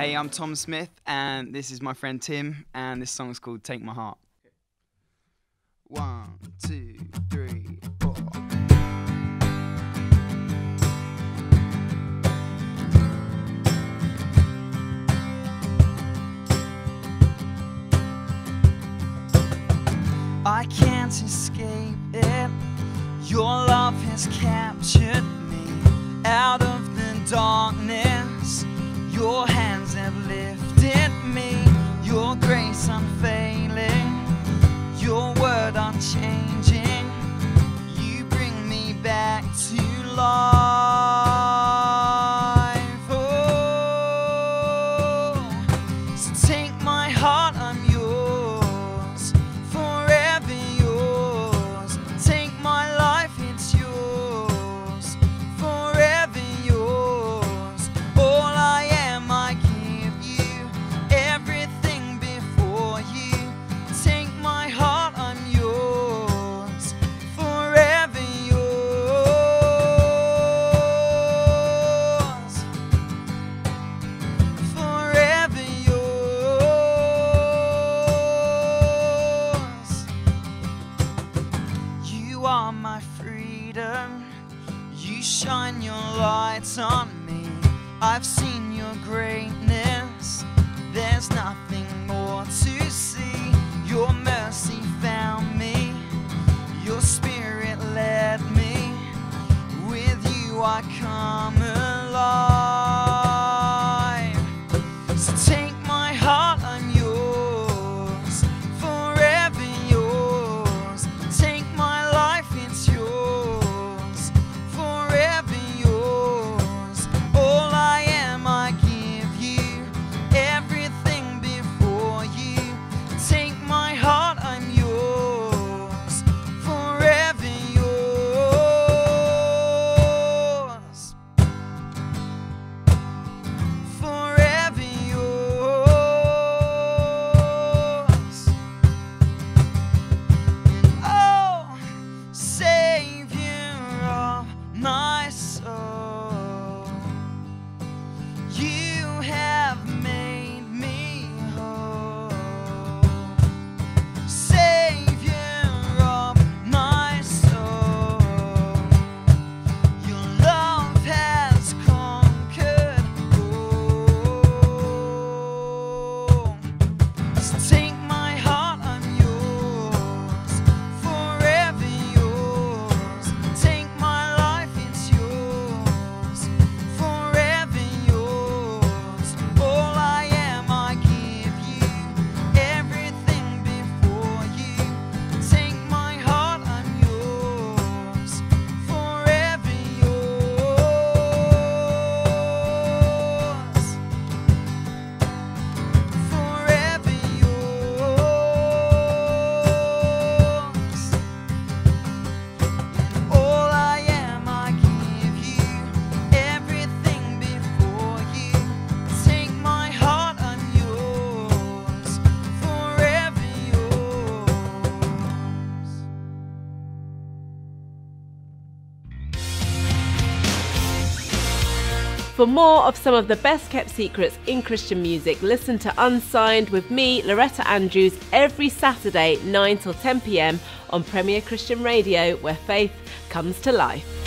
Hey, I'm Tom Smith, and this is my friend Tim, and this song's called Take My Heart. One, two, three, four. I can't escape it. Your love has captured unfailing. Your word unchanging. You bring me back to life. Lights on me. I've seen your greatness. There's nothing more to see. For more of some of the best kept secrets in Christian music, listen to Unsigned with me, Loretta Andrews, every Saturday, 9 till 10 pm on Premier Christian Radio, where faith comes to life.